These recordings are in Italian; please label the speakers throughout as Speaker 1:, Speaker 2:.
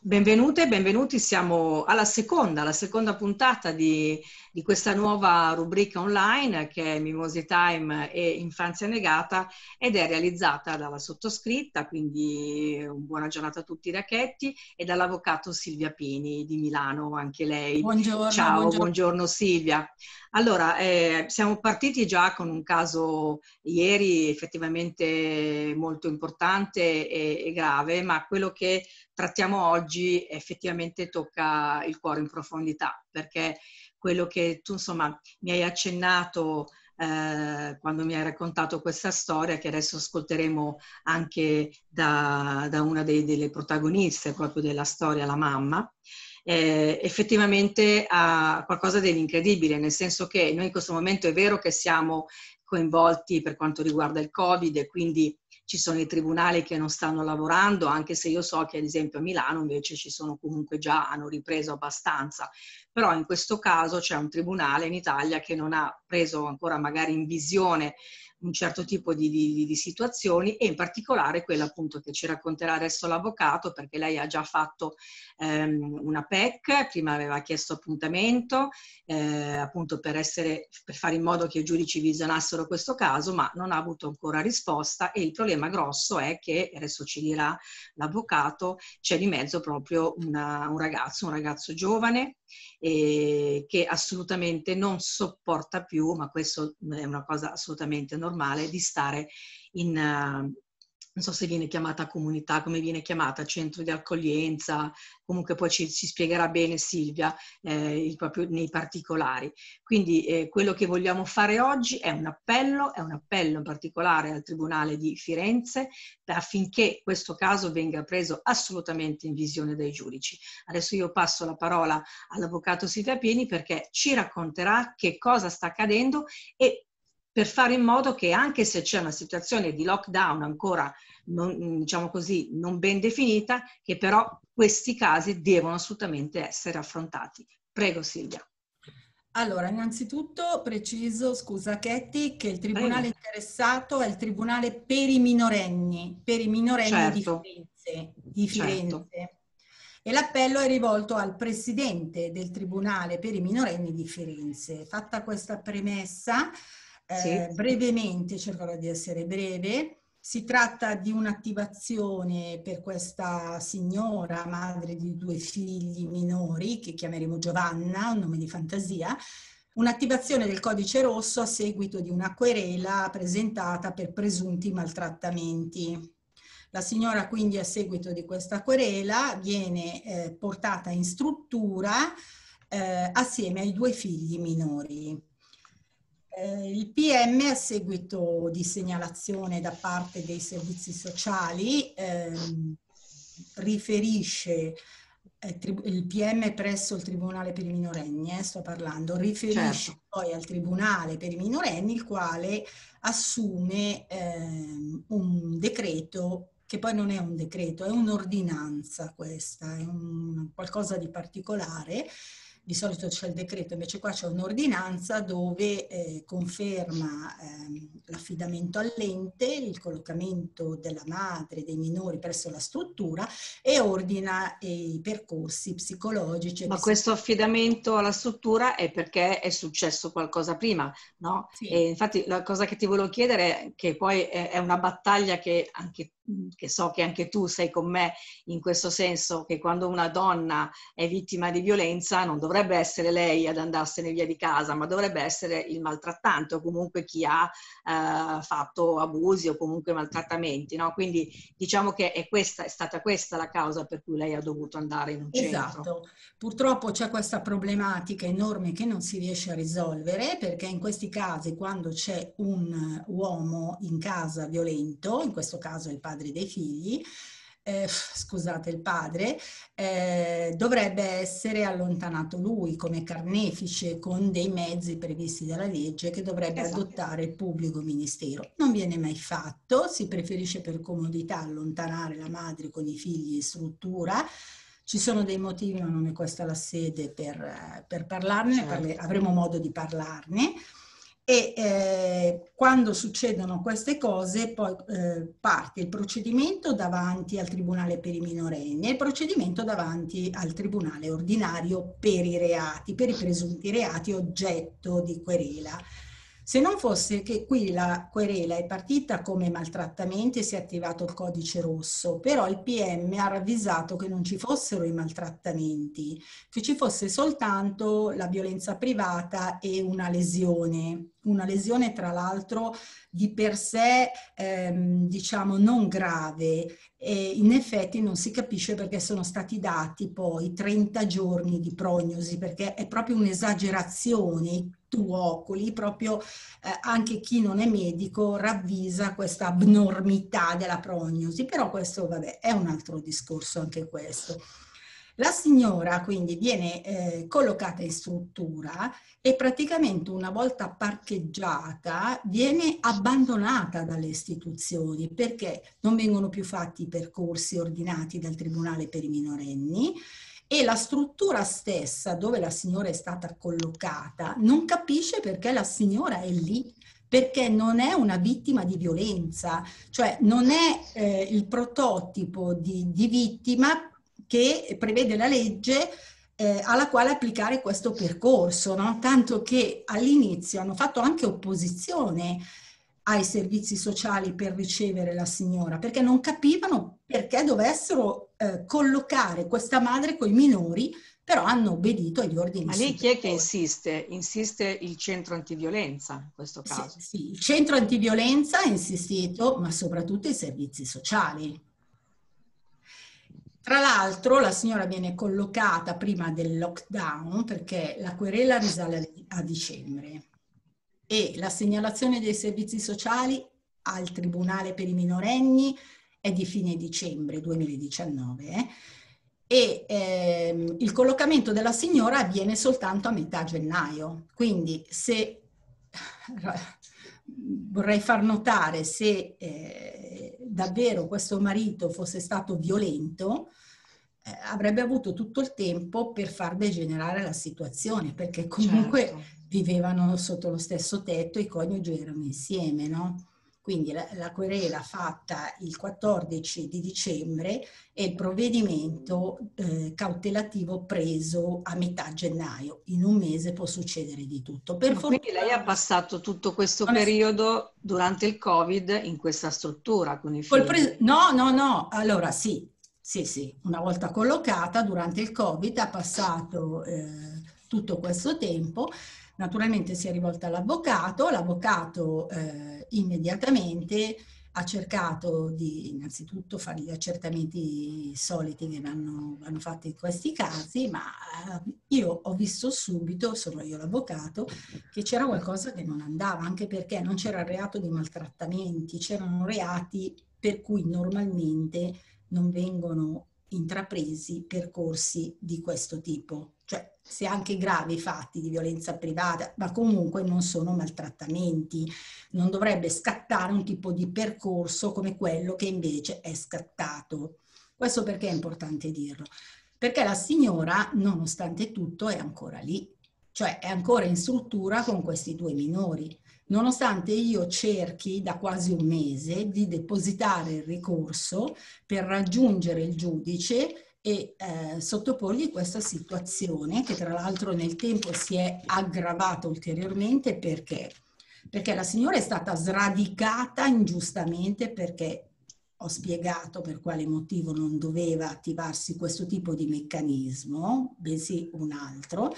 Speaker 1: Benvenute e benvenuti, siamo alla seconda, alla seconda puntata di, di, questa nuova rubrica online che è Mimosi Time e Infanzia Negata ed è realizzata dalla sottoscritta, quindi buona giornata a tutti i racchetti, e dall'avvocato Silvia Pini di Milano, anche lei.
Speaker 2: Buongiorno.
Speaker 1: Ciao,
Speaker 2: buongiorno,
Speaker 1: buongiorno Silvia. Allora, eh, siamo partiti già con un caso ieri effettivamente molto importante e, e grave, ma quello che trattiamo oggi effettivamente tocca il cuore in profondità, perché quello che tu insomma mi hai accennato eh, quando mi hai raccontato questa storia, che adesso ascolteremo anche da, da una dei, delle protagoniste proprio della storia, la mamma, eh, effettivamente ha qualcosa dell'incredibile, nel senso che noi in questo momento è vero che siamo coinvolti per quanto riguarda il Covid e quindi ci sono i tribunali che non stanno lavorando, anche se io so che ad esempio a Milano invece ci sono comunque già, hanno ripreso abbastanza. Però in questo caso c'è un tribunale in Italia che non ha preso ancora magari in visione un certo tipo di, di, di, situazioni e in particolare quella appunto che ci racconterà adesso l'avvocato perché lei ha già fatto ehm, una PEC, prima aveva chiesto appuntamento eh, appunto per, essere, per fare in modo che i giudici visionassero questo caso ma non ha avuto ancora risposta e il problema grosso è che, adesso ci dirà l'avvocato, c'è di mezzo proprio una, un ragazzo, un ragazzo giovane eh, che assolutamente non sopporta più, ma questo è una cosa assolutamente normale, di stare in, uh, non so se viene chiamata comunità, come viene chiamata, centro di accoglienza, comunque poi ci, ci spiegherà bene Silvia eh, proprio nei particolari. Quindi eh, quello che vogliamo fare oggi è un appello, è un appello in particolare al Tribunale di Firenze affinché questo caso venga preso assolutamente in visione dai giudici. Adesso io passo la parola all'avvocato Silvia Pieni perché ci racconterà che cosa sta accadendo e per fare in modo che anche se c'è una situazione di lockdown ancora non, diciamo così, non ben definita, che però questi casi devono assolutamente essere affrontati. Prego Silvia.
Speaker 2: Allora, innanzitutto preciso, scusa Chetti, che il tribunale Prego. interessato è il tribunale per i minorenni, per i minorenni certo. di Firenze. Di certo. Firenze. Certo. E l'appello è rivolto al presidente del tribunale per i minorenni di Firenze. Fatta questa premessa, sì. Eh, brevemente, cercherò di essere breve, si tratta di un'attivazione per questa signora, madre di due figli minori, che chiameremo Giovanna, un nome di fantasia, un'attivazione del codice rosso a seguito di una querela presentata per presunti maltrattamenti. La signora quindi a seguito di questa querela viene eh, portata in struttura eh, assieme ai due figli minori. Eh, il PM a seguito di segnalazione da parte dei servizi sociali ehm, riferisce eh, il PM presso il Tribunale per i minorenni, eh, sto parlando, riferisce certo. poi al Tribunale per i minorenni il quale assume ehm, un decreto che poi non è un decreto, è un'ordinanza questa, è un, qualcosa di particolare di solito c'è il decreto, invece qua c'è un'ordinanza dove eh, conferma eh, l'affidamento all'ente, il collocamento della madre, dei minori presso la struttura e ordina eh, i percorsi psicologici.
Speaker 1: Ma questo affidamento alla struttura è perché è successo qualcosa prima, no? Sì. E infatti la cosa che ti volevo chiedere è che poi è una battaglia che anche che so che anche tu sei con me in questo senso, che quando una donna è vittima di violenza non dovrebbe essere lei ad andarsene via di casa, ma dovrebbe essere il maltrattante o comunque chi ha eh, fatto abusi o comunque maltrattamenti. No? Quindi diciamo che è, questa, è stata questa la causa per cui lei ha dovuto andare in un
Speaker 2: centro. Esatto. Purtroppo c'è questa problematica enorme che non si riesce a risolvere perché in questi casi quando c'è un uomo in casa violento, in questo caso il padre dei figli, eh, scusate, il padre, eh, dovrebbe essere allontanato lui come carnefice con dei mezzi previsti dalla legge che dovrebbe esatto. adottare il pubblico ministero. Non viene mai fatto, si preferisce per comodità allontanare la madre con i figli in struttura. Ci sono dei motivi, ma non è questa la sede per, per parlarne, certo. parle, avremo modo di parlarne. E eh, quando succedono queste cose poi eh, parte il procedimento davanti al Tribunale per i minorenni e il procedimento davanti al Tribunale ordinario per i reati, per i presunti reati oggetto di querela. Se non fosse che qui la querela è partita come maltrattamenti e si è attivato il codice rosso, però il PM ha ravvisato che non ci fossero i maltrattamenti, che ci fosse soltanto la violenza privata e una lesione, una lesione tra l'altro di per sé ehm, diciamo non grave e in effetti non si capisce perché sono stati dati poi 30 giorni di prognosi perché è proprio un'esagerazione tu oculi, proprio eh, anche chi non è medico ravvisa questa abnormità della prognosi, però questo vabbè è un altro discorso anche questo. La signora quindi viene eh, collocata in struttura e praticamente una volta parcheggiata viene abbandonata dalle istituzioni perché non vengono più fatti i percorsi ordinati dal Tribunale per i minorenni, e la struttura stessa dove la signora è stata collocata non capisce perché la signora è lì perché non è una vittima di violenza, cioè non è eh, il prototipo di, di, vittima che prevede la legge eh, alla quale applicare questo percorso, no? tanto che all'inizio hanno fatto anche opposizione ai servizi sociali per ricevere la signora, perché non capivano perché dovessero eh, collocare questa madre con i minori, però hanno obbedito agli ordini.
Speaker 1: Ma lì chi è che insiste? Insiste il centro antiviolenza in questo caso?
Speaker 2: Sì, sì, il centro antiviolenza ha insistito, ma soprattutto i servizi sociali. Tra l'altro la signora viene collocata prima del lockdown perché la querela risale a dicembre e la segnalazione dei servizi sociali al Tribunale per i minorenni è di fine dicembre 2019 eh? e ehm, il collocamento della signora avviene soltanto a metà gennaio. Quindi se vorrei far notare se eh, davvero questo marito fosse stato violento, eh, avrebbe avuto tutto il tempo per far degenerare la situazione, perché comunque certo vivevano sotto lo stesso tetto, i coniugi erano insieme, no? Quindi la, la, querela fatta il 14 di dicembre e il provvedimento eh, cautelativo preso a metà gennaio. In un mese può succedere di tutto.
Speaker 1: Per fortuna, quindi lei ha passato tutto questo periodo durante il Covid in questa struttura con i figli? Pre-
Speaker 2: no, no, no. Allora sì, sì, sì. Una volta collocata durante il Covid ha passato eh, tutto questo tempo Naturalmente si è rivolta all'avvocato, l'avvocato eh, immediatamente ha cercato di innanzitutto fare gli accertamenti soliti che vanno, vanno fatti in questi casi, ma eh, io ho visto subito, sono io l'avvocato, che c'era qualcosa che non andava, anche perché non c'era reato di maltrattamenti, c'erano reati per cui normalmente non vengono intrapresi percorsi di questo tipo, cioè se anche gravi fatti di violenza privata, ma comunque non sono maltrattamenti, non dovrebbe scattare un tipo di percorso come quello che invece è scattato. Questo perché è importante dirlo? Perché la signora, nonostante tutto, è ancora lì, cioè è ancora in struttura con questi due minori nonostante io cerchi da quasi un mese di depositare il ricorso per raggiungere il giudice e eh, sottoporgli questa situazione che tra l'altro nel tempo si è aggravata ulteriormente perché? Perché la signora è stata sradicata ingiustamente perché ho spiegato per quale motivo non doveva attivarsi questo tipo di meccanismo, bensì un altro,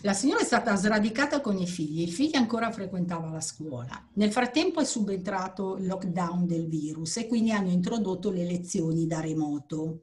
Speaker 2: la signora è stata sradicata con i figli, il figlio ancora frequentava la scuola. Nel frattempo è subentrato il lockdown del virus e quindi hanno introdotto le lezioni da remoto.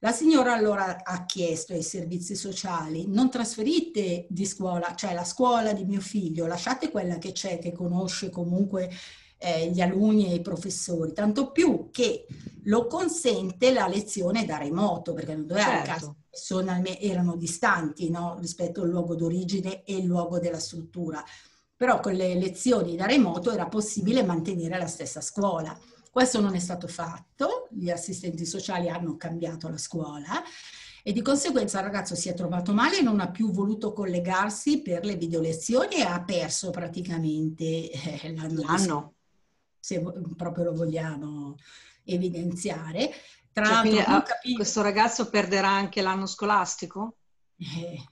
Speaker 2: La signora allora ha chiesto ai servizi sociali, non trasferite di scuola, cioè la scuola di mio figlio, lasciate quella che c'è, che conosce comunque eh, gli alunni e i professori, tanto più che lo consente la lezione da remoto, perché non doveva certo. sono, erano distanti no? rispetto al luogo d'origine e il luogo della struttura. Però con le lezioni da remoto era possibile mantenere la stessa scuola. Questo non è stato fatto, gli assistenti sociali hanno cambiato la scuola e di conseguenza il ragazzo si è trovato male, non ha più voluto collegarsi per le video lezioni e ha perso praticamente eh, l'anno. l'anno. Se proprio lo vogliamo evidenziare.
Speaker 1: Tra cioè, l'altro, quindi, capi- questo ragazzo perderà anche l'anno scolastico?
Speaker 2: Eh,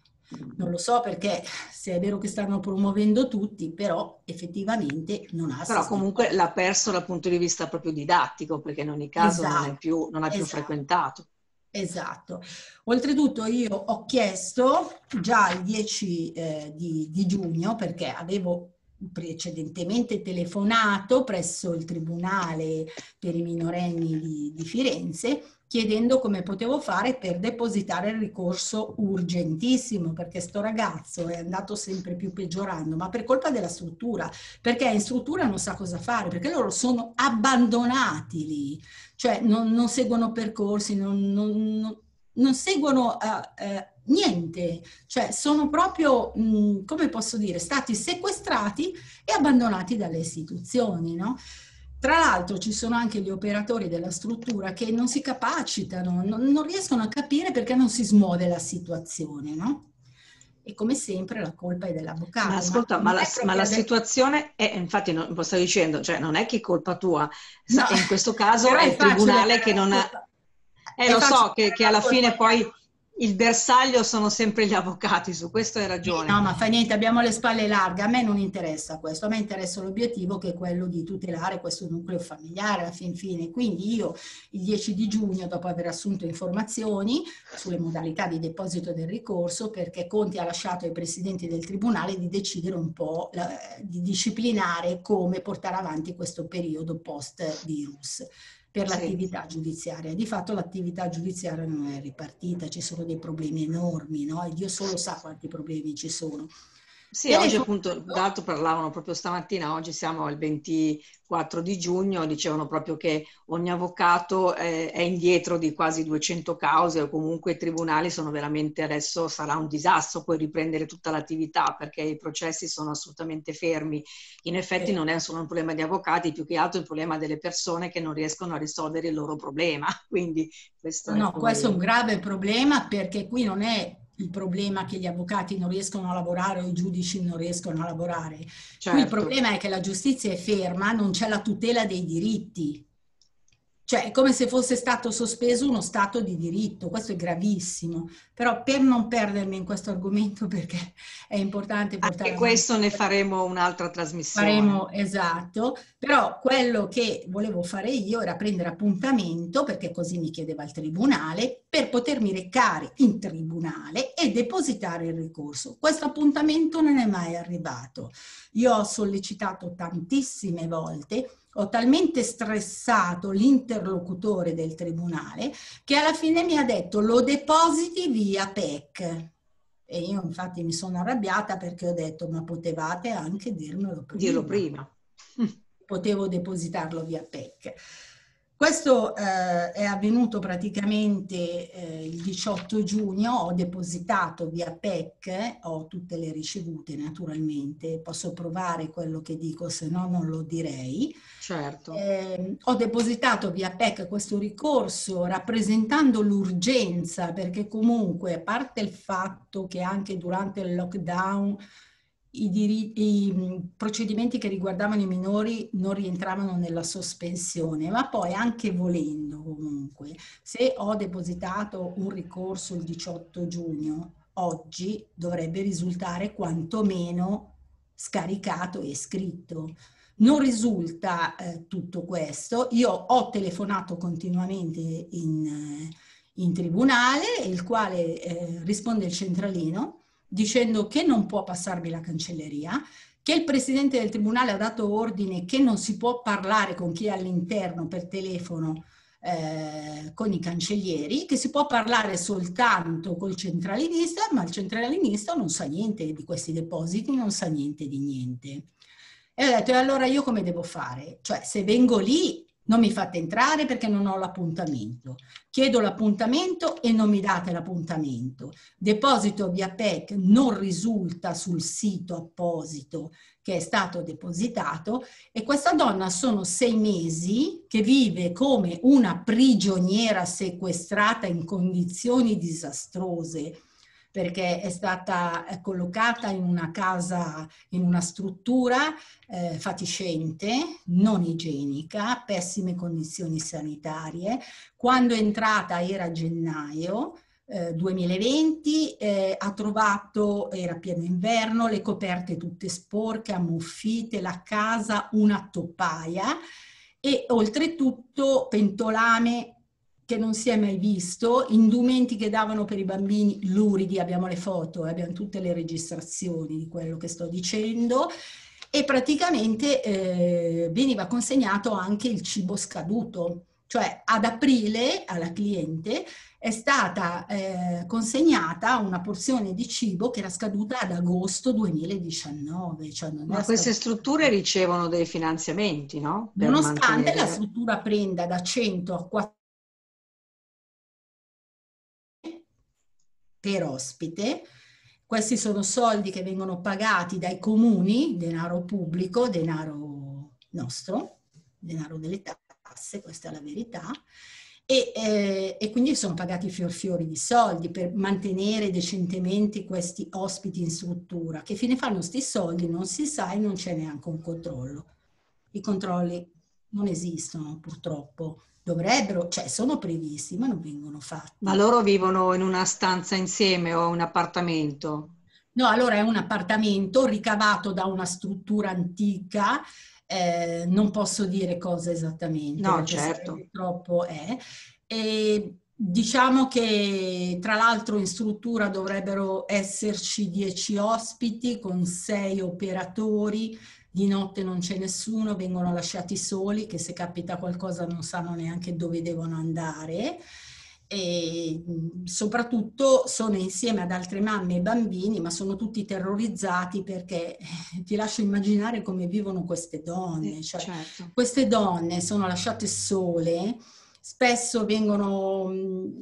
Speaker 2: non lo so perché se è vero che stanno promuovendo tutti, però effettivamente non ha
Speaker 1: Però comunque l'ha perso dal punto di vista proprio didattico, perché in ogni caso esatto, non, è più, non ha più esatto. frequentato.
Speaker 2: Esatto. Oltretutto io ho chiesto già il 10 eh, di, di giugno, perché avevo precedentemente telefonato presso il Tribunale per i minorenni di, di Firenze chiedendo come potevo fare per depositare il ricorso urgentissimo, perché sto ragazzo è andato sempre più peggiorando, ma per colpa della struttura, perché in struttura non sa cosa fare, perché loro sono abbandonati lì, cioè non, non seguono percorsi, non, non, non seguono... Uh, uh, niente, cioè sono proprio, mh, come posso dire, stati sequestrati e abbandonati dalle istituzioni, no? Tra l'altro ci sono anche gli operatori della struttura che non si capacitano, non, non riescono a capire perché non si smuove la situazione, no? E come sempre la colpa è dell'avvocato.
Speaker 1: Ma ascolta, ma, ma la, ma la situazione è, infatti non, lo stavo dicendo, cioè non è che è colpa tua, no. in questo caso è il tribunale che non ha... Eh, lo so che, che alla fine poi il bersaglio sono sempre gli avvocati, su questo hai ragione.
Speaker 2: No, ma fa niente, abbiamo le spalle larghe, a me non interessa questo, a me interessa l'obiettivo che è quello di tutelare questo nucleo familiare alla fin fine. Quindi io il 10 di giugno, dopo aver assunto informazioni sulle modalità di deposito del ricorso, perché Conti ha lasciato ai presidenti del Tribunale di decidere un po', la, di disciplinare come portare avanti questo periodo post-virus per l'attività giudiziaria. Di fatto l'attività giudiziaria non è ripartita, ci sono dei problemi enormi, no? E Dio solo sa quanti problemi ci sono.
Speaker 1: Sì, e oggi appunto, d'altro parlavano proprio stamattina, oggi siamo al 24 di giugno, dicevano proprio che ogni avvocato è, è indietro di quasi 200 cause o comunque i tribunali sono veramente adesso, sarà un disastro poi riprendere tutta l'attività perché i processi sono assolutamente fermi. In effetti non è solo un problema di avvocati, più che altro è un problema delle persone che non riescono a risolvere il loro problema. Quindi
Speaker 2: questo no, è questo è un grave problema perché qui non è il problema che gli avvocati non riescono a lavorare o i giudici non riescono a lavorare. Certo. Qui il certo. problema è che la giustizia è ferma, non c'è la tutela dei diritti. Cioè è come se fosse stato sospeso uno stato di diritto, questo è gravissimo, però per non perdermi in questo argomento perché è importante
Speaker 1: portare... Anche questo ne faremo un'altra trasmissione.
Speaker 2: Faremo, esatto, però quello che volevo fare io era prendere appuntamento, perché così mi chiedeva il tribunale, per potermi recare in tribunale e depositare il ricorso. Questo appuntamento non è mai arrivato. Io ho sollecitato tantissime volte ho talmente stressato l'interlocutore del tribunale che alla fine mi ha detto lo depositi via PEC. E io infatti mi sono arrabbiata perché ho detto ma potevate anche dirmelo prima.
Speaker 1: Dirlo prima.
Speaker 2: Potevo depositarlo via PEC. Questo eh, è avvenuto praticamente eh, il 18 giugno, ho depositato via PEC, ho tutte le ricevute naturalmente, posso provare quello che dico, se no non lo direi.
Speaker 1: Certo.
Speaker 2: Eh, ho depositato via PEC questo ricorso rappresentando l'urgenza, perché comunque a parte il fatto che anche durante il lockdown i, diritti, i procedimenti che riguardavano i minori non rientravano nella sospensione, ma poi anche volendo comunque, se ho depositato un ricorso il 18 giugno, oggi dovrebbe risultare quantomeno scaricato e scritto. Non risulta eh, tutto questo. Io ho telefonato continuamente in, in tribunale, il quale eh, risponde il centralino dicendo che non può passarmi la cancelleria, che il presidente del tribunale ha dato ordine che non si può parlare con chi è all'interno per telefono eh, con i cancellieri, che si può parlare soltanto col centralinista, ma il centralinista non sa niente di questi depositi, non sa niente di niente. E ho detto, e allora io come devo fare? Cioè, se vengo lì non mi fate entrare perché non ho l'appuntamento. Chiedo l'appuntamento e non mi date l'appuntamento. Deposito via PEC non risulta sul sito apposito che è stato depositato e questa donna sono sei mesi che vive come una prigioniera sequestrata in condizioni disastrose perché è stata collocata in una casa, in una struttura eh, fatiscente, non igienica, pessime condizioni sanitarie. Quando è entrata era gennaio, 2020 eh, eh, ha trovato, era pieno inverno, le coperte tutte sporche, ammuffite, la casa una toppaia e oltretutto pentolame che non si è mai visto, indumenti che davano per i bambini luridi, abbiamo le foto, abbiamo tutte le registrazioni di quello che sto dicendo e praticamente eh, veniva consegnato anche il cibo scaduto, cioè ad aprile alla cliente è stata eh, consegnata una porzione di cibo che era scaduta ad agosto 2019. Cioè
Speaker 1: Ma queste scaduta. strutture ricevono dei finanziamenti, no?
Speaker 2: Per Nonostante mantenere... la struttura prenda da 100 a 400 per ospite. Questi sono soldi che vengono pagati dai comuni, denaro pubblico, denaro nostro, denaro delle tasse, questa è la verità, e, eh, e, quindi sono pagati fior fiori di soldi per mantenere decentemente questi ospiti in struttura. Che fine fanno questi soldi non si sa e non c'è neanche un controllo. I controlli non esistono purtroppo. Dovrebbero, cioè sono previsti, ma non vengono fatti.
Speaker 1: Ma loro vivono in una stanza insieme o un appartamento?
Speaker 2: No, allora è un appartamento ricavato da una struttura antica, eh, non posso dire cosa esattamente.
Speaker 1: No, certo.
Speaker 2: Purtroppo è. E diciamo che tra l'altro in struttura dovrebbero esserci dieci ospiti con sei operatori, di notte non c'è nessuno, vengono lasciati soli, che se capita qualcosa non sanno neanche dove devono andare e soprattutto sono insieme ad altre mamme e bambini, ma sono tutti terrorizzati perché eh, ti lascio immaginare come vivono queste donne. Cioè, certo. Queste donne sono lasciate sole spesso vengono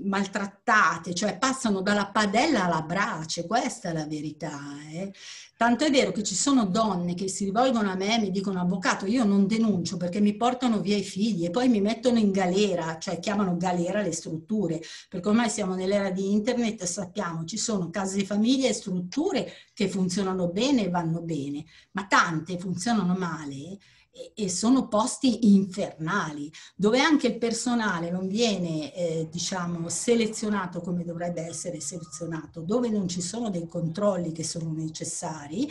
Speaker 2: maltrattate, cioè passano dalla padella alla brace, questa è la verità. Eh? Tanto è vero che ci sono donne che si rivolgono a me e mi dicono avvocato io non denuncio perché mi portano via i figli e poi mi mettono in galera, cioè chiamano galera le strutture, perché ormai siamo nell'era di internet e sappiamo ci sono case di famiglia e strutture che funzionano bene e vanno bene, ma tante funzionano male e sono posti infernali, dove anche il personale non viene, eh, diciamo, selezionato come dovrebbe essere selezionato, dove non ci sono dei controlli che sono necessari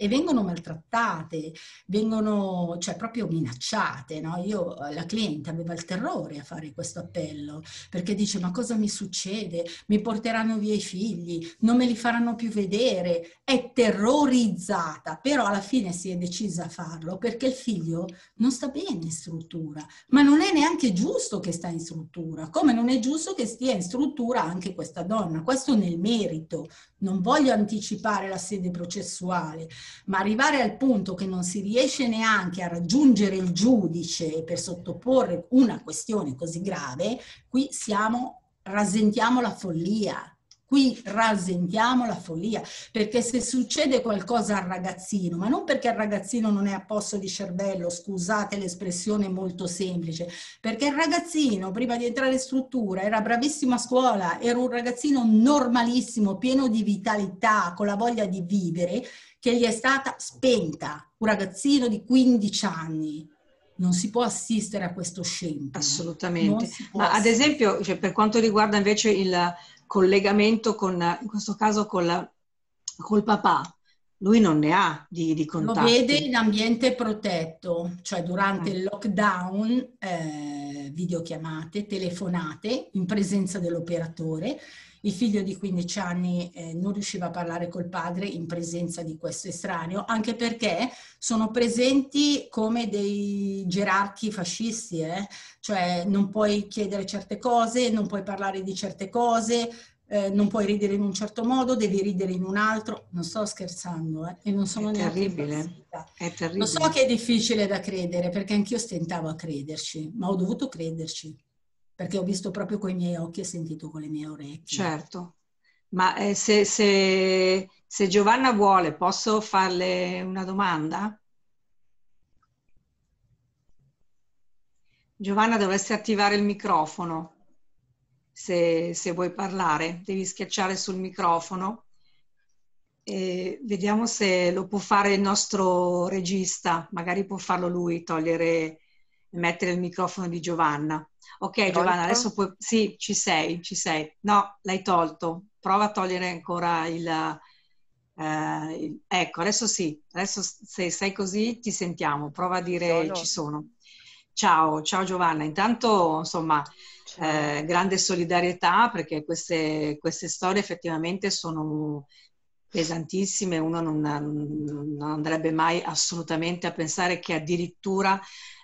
Speaker 2: e vengono maltrattate, vengono cioè proprio minacciate. No? Io, la cliente aveva il terrore a fare questo appello perché dice ma cosa mi succede? Mi porteranno via i figli, non me li faranno più vedere. È terrorizzata, però alla fine si è decisa a farlo perché il figlio non sta bene in struttura, ma non è neanche giusto che sta in struttura, come non è giusto che stia in struttura anche questa donna. Questo nel merito, non voglio anticipare la sede processuale, ma arrivare al punto che non si riesce neanche a raggiungere il giudice per sottoporre una questione così grave, qui siamo, rasentiamo la follia. Qui rasentiamo la follia, perché se succede qualcosa al ragazzino, ma non perché il ragazzino non è a posto di cervello, scusate l'espressione molto semplice, perché il ragazzino prima di entrare in struttura era bravissimo a scuola, era un ragazzino normalissimo, pieno di vitalità, con la voglia di vivere, che gli è stata spenta, un ragazzino di 15 anni. Non si può assistere a questo scempio.
Speaker 1: Assolutamente. Ma ad esempio, cioè, per quanto riguarda invece il collegamento con, in questo caso con la, col papà, lui non ne ha di, di contatti.
Speaker 2: Lo vede in ambiente protetto, cioè durante mm. il lockdown, eh, videochiamate, telefonate in presenza dell'operatore. Il figlio di 15 anni eh, non riusciva a parlare col padre in presenza di questo estraneo, anche perché sono presenti come dei gerarchi fascisti, eh? cioè non puoi chiedere certe cose, non puoi parlare di certe cose, eh, non puoi ridere in un certo modo, devi ridere in un altro. Non sto scherzando, eh, e non sono
Speaker 1: è terribile. È terribile.
Speaker 2: Lo so che è difficile da credere, perché anch'io stentavo a crederci, ma ho dovuto crederci, perché ho visto proprio con i miei occhi e sentito con le mie orecchie.
Speaker 1: Certo. Ma eh, se, se, se Giovanna vuole, posso farle una domanda? Giovanna, dovresti attivare il microfono se, se vuoi parlare. Devi schiacciare sul microfono. E vediamo se lo può fare il nostro regista. Magari può farlo lui, togliere e mettere il microfono di Giovanna. Ok, Giovanna, adesso puoi... Sì, ci sei, ci sei. No, l'hai tolto. Prova a togliere ancora il... Eh, il... ecco, adesso sì. Adesso se sei così ti sentiamo. Prova a dire sono. ci sono. Ciao, ciao Giovanna. Intanto, insomma, eh, grande solidarietà perché queste, queste, storie effettivamente sono pesantissime. Uno non, non, andrebbe mai assolutamente a pensare che addirittura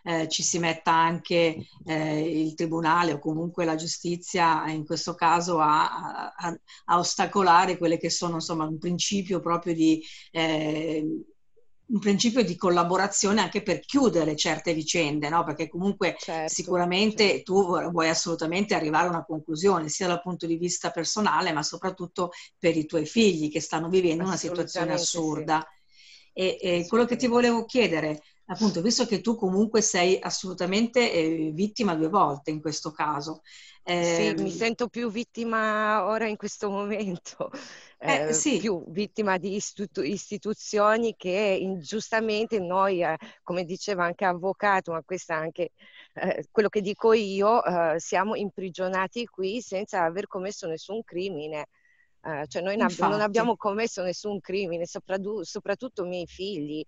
Speaker 1: eh, ci si metta anche eh, il tribunale o comunque la giustizia, in questo caso, a, a, a ostacolare quelle che sono, insomma, un principio proprio di eh, un principio di collaborazione anche per chiudere certe vicende, no? perché comunque certo, sicuramente certo. tu vuoi assolutamente arrivare a una conclusione, sia dal punto di vista personale, ma soprattutto per i tuoi figli che stanno vivendo una situazione assurda. Sì. E, e quello che ti volevo chiedere, appunto, visto che tu comunque sei assolutamente eh, vittima due volte in questo caso.
Speaker 3: Eh, sì, mi ehm sento più vittima ora in questo momento eh, sì. più vittima di istitu- istituzioni che ingiustamente noi, eh, come diceva anche avvocato, ma questo è anche eh, quello che dico io, eh, siamo imprigionati qui senza aver commesso nessun crimine. Eh, cioè noi Infatti. non abbiamo commesso nessun crimine, soprattutto i miei figli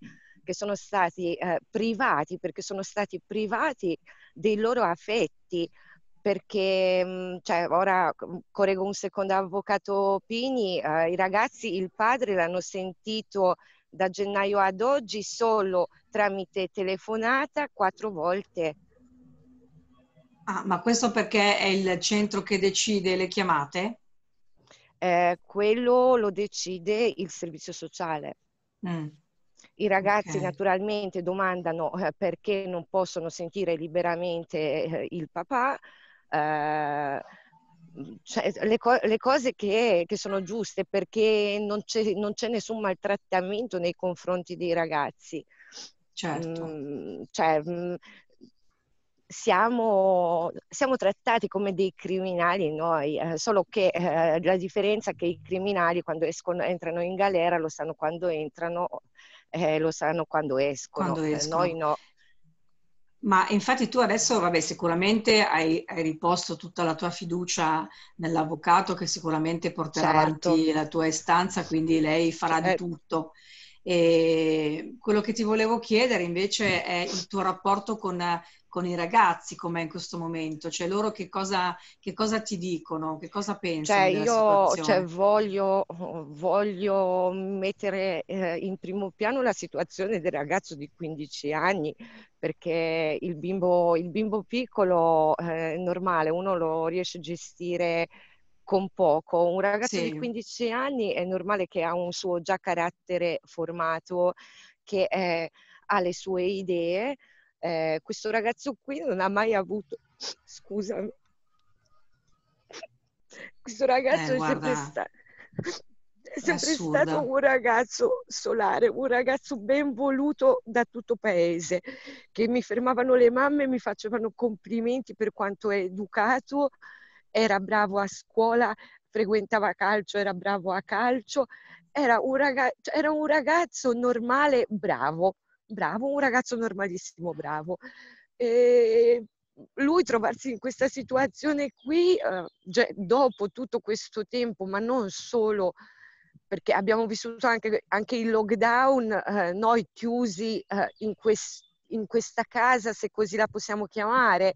Speaker 3: che sono stati eh, privati, perché sono stati privati dei loro affetti, perché mm, cioè, ora mm, correggo un secondo avvocato Pini, eh, i ragazzi, il padre l'hanno sentito da gennaio ad oggi solo tramite telefonata quattro volte.
Speaker 1: Ah, ma questo perché è il centro che decide le chiamate?
Speaker 3: Eh, quello lo decide il servizio sociale. Mm. I ragazzi okay. naturalmente domandano eh, perché non possono sentire liberamente eh, il papà, eh, cioè, le, co- le, cose che, che, sono giuste perché non c'è, non c'è, nessun maltrattamento nei confronti dei ragazzi.
Speaker 1: Certo. Mm,
Speaker 3: cioè, mm, siamo, siamo, trattati come dei criminali noi, eh, solo che eh, la differenza è che i criminali quando escono, entrano in galera lo sanno quando entrano, eh, lo sanno quando escono. Quando escono. noi no.
Speaker 1: Ma infatti tu adesso, vabbè, sicuramente hai, hai, riposto tutta la tua fiducia nell'avvocato che sicuramente porterà certo. avanti la tua istanza, quindi lei farà certo. di tutto. E quello che ti volevo chiedere invece è il tuo rapporto con con i ragazzi com'è in questo momento? Cioè loro che cosa, che cosa ti dicono? Che cosa pensano?
Speaker 3: Cioè io cioè, voglio, voglio, mettere eh, in primo piano la situazione del ragazzo di 15 anni perché il bimbo, il bimbo piccolo eh, è normale, uno lo riesce a gestire con poco. Un ragazzo sì. di 15 anni è normale che ha un suo già carattere formato, che eh, ha le sue idee, eh, questo ragazzo qui non ha mai avuto, scusami, questo ragazzo eh, è sempre, sta- è sempre stato un ragazzo solare, un ragazzo ben voluto da tutto paese, che mi fermavano le mamme e mi facevano complimenti per quanto è educato, era bravo a scuola, frequentava calcio, era bravo a calcio, era un, ragazzo, era un ragazzo normale, bravo bravo, un ragazzo normalissimo, bravo. E lui trovarsi in questa situazione qui, eh, cioè, dopo tutto questo tempo, ma non solo, perché abbiamo vissuto anche, anche il lockdown, eh, noi chiusi eh, in, quest, in, questa casa, se così la possiamo chiamare,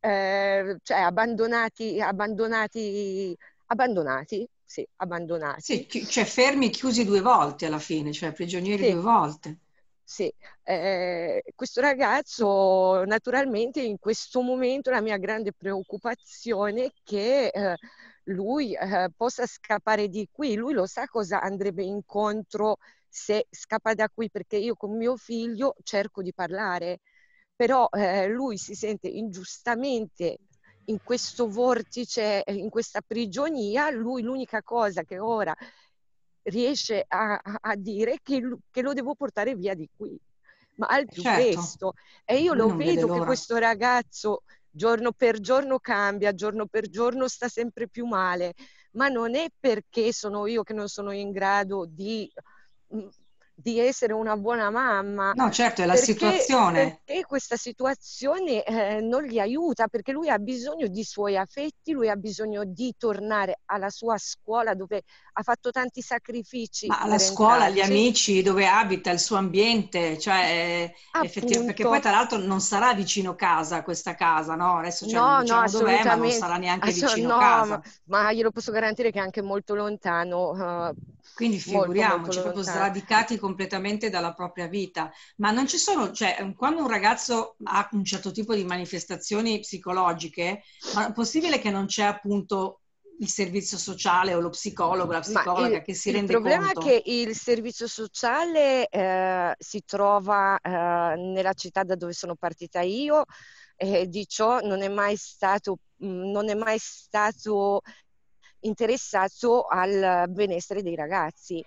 Speaker 3: eh, cioè abbandonati, abbandonati, abbandonati, sì, abbandonati.
Speaker 1: Sì, cioè fermi, chiusi due volte alla fine, cioè prigionieri sì. due volte.
Speaker 3: Sì, eh, questo ragazzo naturalmente in questo momento la mia grande preoccupazione è che eh, lui eh, possa scappare di qui, lui lo sa cosa andrebbe incontro se scappa da qui perché io con mio figlio cerco di parlare, però eh, lui si sente ingiustamente in questo vortice, in questa prigionia, lui l'unica cosa che ora riesce a, a dire è che, che, lo devo portare via di qui, ma al più certo. presto. E io lo vedo che questo ragazzo giorno per giorno cambia, giorno per giorno sta sempre più male, ma non è perché sono io che non sono in grado di mm, di essere una buona mamma.
Speaker 1: No, certo, è la perché, situazione.
Speaker 3: Perché questa situazione eh, non gli aiuta, perché lui ha bisogno di suoi affetti, lui ha bisogno di tornare alla sua scuola dove ha fatto tanti sacrifici.
Speaker 1: Ma la scuola, gli amici, dove abita, il suo ambiente, cioè effettivamente, perché poi tra l'altro non sarà vicino casa questa casa, no? Adesso cioè, no, diciamo no, dov'è, ma non sarà neanche Assolut- vicino no, casa.
Speaker 3: Ma, ma glielo posso garantire che è anche molto lontano. Uh,
Speaker 1: quindi figuriamoci, proprio sradicati completamente dalla propria vita. Ma non ci sono, cioè, quando un ragazzo ha un certo tipo di manifestazioni psicologiche, è possibile che non c'è appunto il servizio sociale o lo psicologo, la psicologa il, che si rende
Speaker 3: conto? Il problema
Speaker 1: conto?
Speaker 3: è che il servizio sociale eh, si trova eh, nella città da dove sono partita io e di ciò non è mai stato, non è mai stato interessato al benessere dei ragazzi.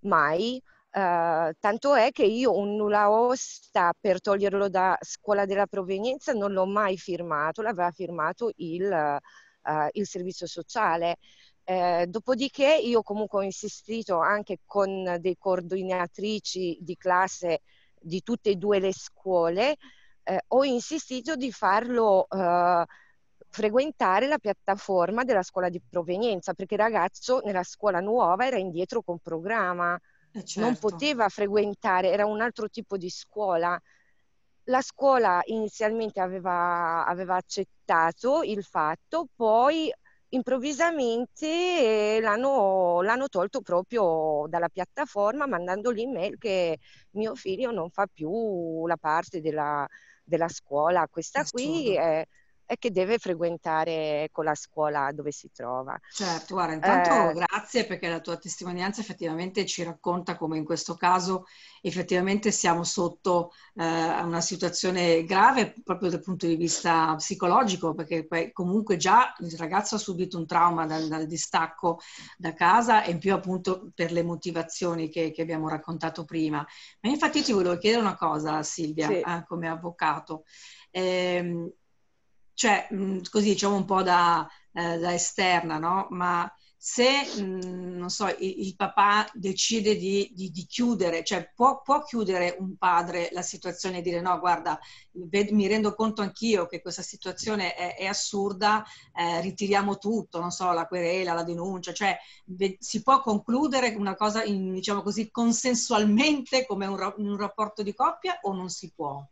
Speaker 3: Mai. Uh, tanto è che io un nulla osta per toglierlo da scuola della provenienza non l'ho mai firmato, l'aveva firmato il, uh, il servizio sociale. Eh, dopodiché io comunque ho insistito anche con dei coordinatrici di classe di tutte e due le scuole, eh, ho insistito di farlo eh, frequentare la piattaforma della scuola di provenienza, perché il ragazzo nella scuola nuova era indietro con programma, eh certo. non poteva frequentare, era un altro tipo di scuola. La scuola inizialmente aveva, aveva accettato il fatto, poi improvvisamente l'hanno, l'hanno, tolto proprio dalla piattaforma mandando l'email che mio figlio non fa più la parte della, della scuola. Questa qui è, che deve frequentare con la scuola dove si trova.
Speaker 1: Certo, guarda, intanto eh, grazie perché la tua testimonianza effettivamente ci racconta come in questo caso effettivamente siamo sotto eh, una situazione grave proprio dal punto di vista psicologico, perché comunque già il ragazzo ha subito un trauma dal, dal distacco da casa e in più appunto per le motivazioni che, che abbiamo raccontato prima. Ma infatti ti volevo chiedere una cosa, Silvia, sì. eh, come avvocato. Eh, cioè mh, così diciamo un po' da, eh, da esterna, no? Ma se, mh, non so, il, il, papà decide di, di, di chiudere, cioè può, può, chiudere un padre la situazione e dire no, guarda, mi rendo conto anch'io che questa situazione è, è assurda, eh, ritiriamo tutto, non so, la querela, la denuncia, cioè si può concludere una cosa, in, diciamo così, consensualmente come un, un rapporto di coppia o non si può?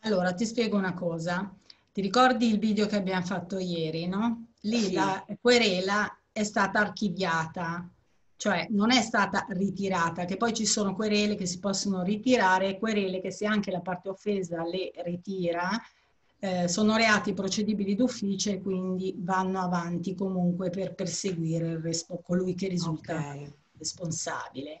Speaker 2: Allora, ti spiego una cosa. Ti ricordi il video che abbiamo fatto ieri, no? Lì sì. la querela è stata archiviata, cioè non è stata ritirata, che poi ci sono querele che si possono ritirare querele che se anche la parte offesa le ritira, eh, sono reati procedibili d'ufficio e quindi vanno avanti comunque per perseguire il colui che risulta okay. responsabile.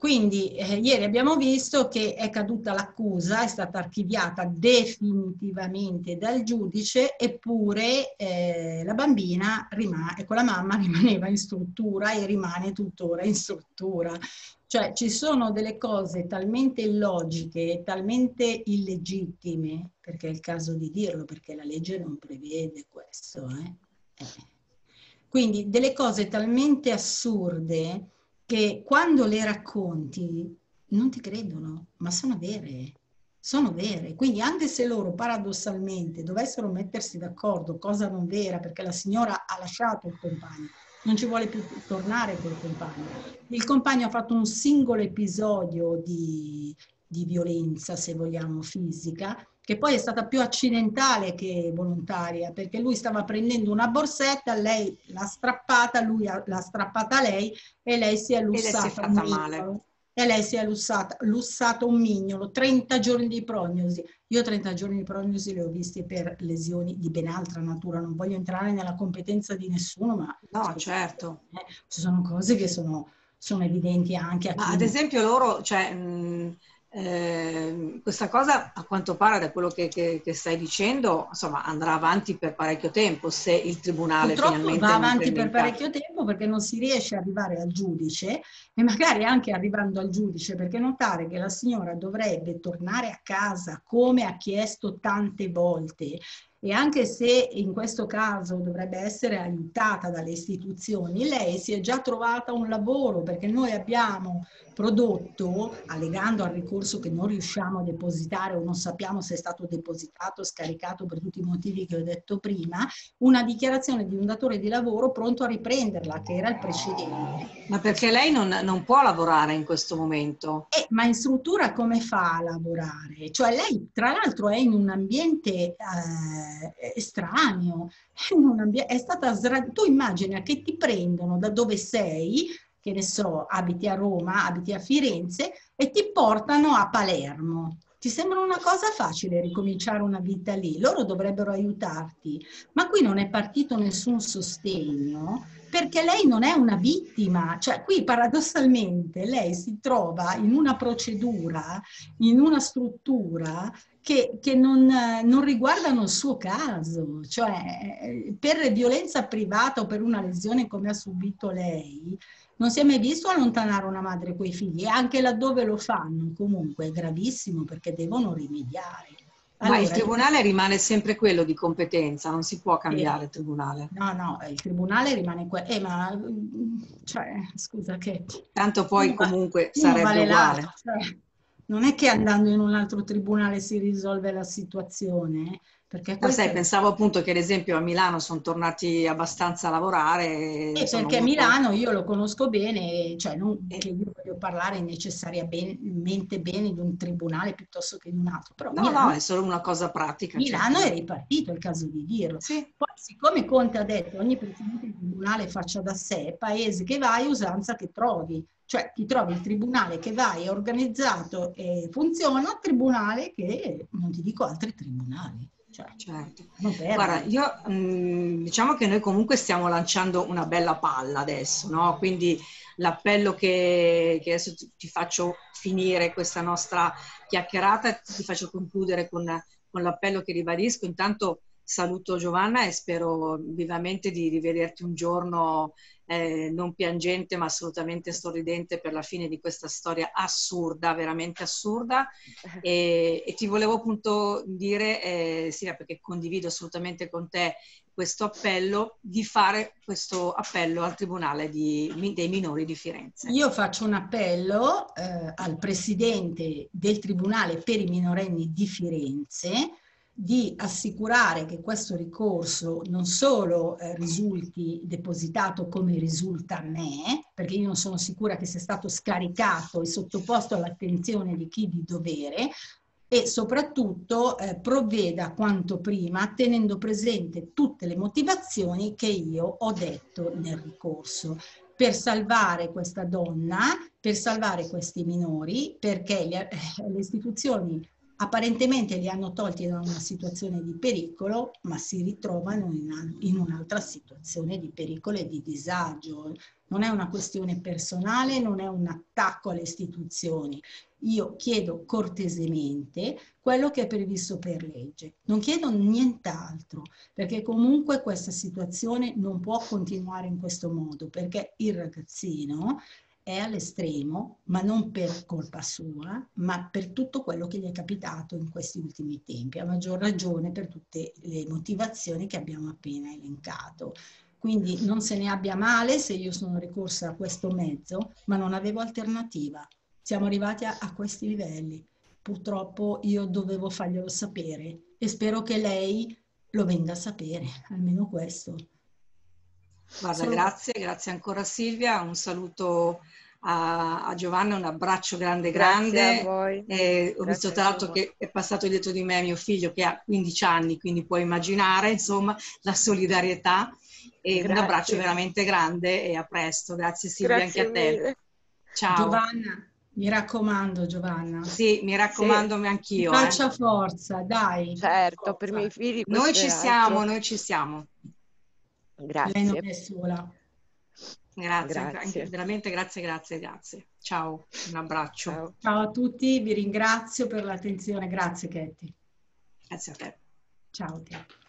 Speaker 2: Quindi eh, ieri abbiamo visto che è caduta l'accusa, è stata archiviata definitivamente dal giudice, eppure eh, la bambina rimane, ecco la mamma rimaneva in struttura e rimane tuttora in struttura. Cioè ci sono delle cose talmente illogiche talmente illegittime, perché è il caso di dirlo, perché la legge non prevede questo. Eh? Eh. Quindi delle cose talmente assurde che quando le racconti non ti credono, ma sono vere, sono vere. Quindi anche se loro paradossalmente dovessero mettersi d'accordo, cosa non vera, perché la signora ha lasciato il compagno, non ci vuole più tornare col compagno. Il compagno ha fatto un singolo episodio di, di violenza, se vogliamo, fisica, che poi è stata più accidentale che volontaria, perché lui stava prendendo una borsetta, lei l'ha strappata, lui l'ha strappata lei e lei si è lussata un mignolo. E lei si è lussata, lussato un mignolo, 30 giorni di prognosi. Io 30 giorni di prognosi le ho viste per lesioni di ben altra natura, non voglio entrare nella competenza di nessuno, ma...
Speaker 1: No, certo.
Speaker 2: Eh, ci sono cose che sono, sono evidenti anche a.
Speaker 1: Ma ad esempio loro, cioè... Mh eh, questa cosa a quanto pare da quello che, che, che, stai dicendo insomma andrà avanti per parecchio tempo se il tribunale
Speaker 2: Purtroppo
Speaker 1: finalmente
Speaker 2: va avanti per parecchio tempo perché non si riesce ad arrivare al giudice e magari anche arrivando al giudice perché notare che la signora dovrebbe tornare a casa come ha chiesto tante volte e anche se in questo caso dovrebbe essere aiutata dalle istituzioni, lei si è già trovata un lavoro perché noi abbiamo prodotto, allegando al ricorso che non riusciamo a depositare o non sappiamo se è stato depositato o scaricato per tutti i motivi che ho detto prima, una dichiarazione di un datore di lavoro pronto a riprenderla, che era il precedente.
Speaker 1: Ma perché lei non, non può lavorare in questo momento?
Speaker 2: Eh, ma in struttura come fa a lavorare? Cioè lei tra l'altro è in un ambiente eh, estraneo, è, un ambiente, è stata sra- tu immagina che ti prendono da dove sei che ne so, abiti a Roma, abiti a Firenze e ti portano a Palermo. Ti sembra una cosa facile ricominciare una vita lì, loro dovrebbero aiutarti, ma qui non è partito nessun sostegno perché lei non è una vittima, cioè qui paradossalmente lei si trova in una procedura, in una struttura che, che non, non, riguardano il suo caso, cioè per violenza privata o per una lesione come ha subito lei, non si è mai visto allontanare una madre coi figli e anche laddove lo fanno comunque è gravissimo perché devono rimediare.
Speaker 1: Allora, ma il tribunale rimane sempre quello di competenza, non si può cambiare eh, il tribunale.
Speaker 2: No, no, il tribunale rimane quello. Eh, ma cioè, scusa che...
Speaker 1: Tanto poi comunque sarebbe vale uguale. Cioè,
Speaker 2: non è che andando in un altro tribunale si risolve la situazione. Eh. Perché
Speaker 1: Ma sai, pensavo appunto che ad esempio a Milano sono tornati abbastanza a lavorare.
Speaker 2: E perché molto... Milano io lo conosco bene, cioè non che io voglio parlare necessariamente bene di un tribunale piuttosto che di un altro. Però
Speaker 1: no, Milano, no, è solo una cosa pratica.
Speaker 2: Milano certo. è ripartito, è il caso di dirlo. Sì. Poi siccome Conte ha detto ogni presidente del tribunale faccia da sé, paese che vai, usanza che trovi. Cioè ti trovi il tribunale che vai, è organizzato e funziona, tribunale che non ti dico altri tribunali. Cioè,
Speaker 1: certo. Guarda, io mh, mm, diciamo che noi comunque stiamo lanciando una bella palla adesso, no? Quindi l'appello che, che adesso ti, ti, faccio finire questa nostra chiacchierata, ti faccio concludere con, con l'appello che ribadisco. Intanto saluto Giovanna e spero vivamente di rivederti un giorno eh, non piangente ma assolutamente sorridente per la fine di questa storia assurda, veramente assurda. E, e ti volevo appunto dire, eh, Silvia, perché condivido assolutamente con te questo appello, di fare questo appello al Tribunale di, dei minori di Firenze.
Speaker 2: Io faccio un appello eh, al Presidente del Tribunale per i minorenni di Firenze di assicurare che questo ricorso non solo eh, risulti depositato come risulta a me, perché io non sono sicura che sia stato scaricato e sottoposto all'attenzione di chi di dovere, e soprattutto eh, provveda quanto prima tenendo presente tutte le motivazioni che io ho detto nel ricorso. Per salvare questa donna, per salvare questi minori, perché le, le istituzioni apparentemente li hanno tolti da una situazione di pericolo, ma si ritrovano in, un'altra situazione di pericolo e di disagio. Non è una questione personale, non è un attacco alle istituzioni. Io chiedo cortesemente quello che è previsto per legge. Non chiedo nient'altro, perché comunque questa situazione non può continuare in questo modo, perché il ragazzino è all'estremo, ma non per colpa sua, ma per tutto quello che gli è capitato in questi ultimi tempi, a maggior ragione per tutte le motivazioni che abbiamo appena elencato. Quindi non se ne abbia male se io sono ricorsa a questo mezzo, ma non avevo alternativa. Siamo arrivati a, a questi livelli. Purtroppo io dovevo farglielo sapere e spero che lei lo venga a sapere, almeno questo.
Speaker 1: Guarda, Solo... grazie, grazie ancora Silvia, un saluto a, a Giovanna, un abbraccio grande grande. Eh, ho visto tra l'altro che è passato dietro di me mio figlio che ha 15 anni, quindi puoi immaginare insomma la solidarietà e grazie. un abbraccio veramente grande e a presto. Grazie Silvia grazie anche a te.
Speaker 2: Ciao. Giovanna, mi raccomando Giovanna.
Speaker 1: Sì, mi raccomando sì. anch'io.
Speaker 2: Faccia eh. forza, dai.
Speaker 3: Certo, forza. per i miei figli.
Speaker 1: Noi ci siamo, noi ci siamo.
Speaker 2: Grazie. Lei non è sola.
Speaker 1: Grazie, grazie. veramente grazie, grazie, grazie. Ciao, un abbraccio.
Speaker 2: Ciao. Ciao a tutti, vi ringrazio per l'attenzione. Grazie Ketty.
Speaker 1: Grazie a te.
Speaker 2: Ciao. Te.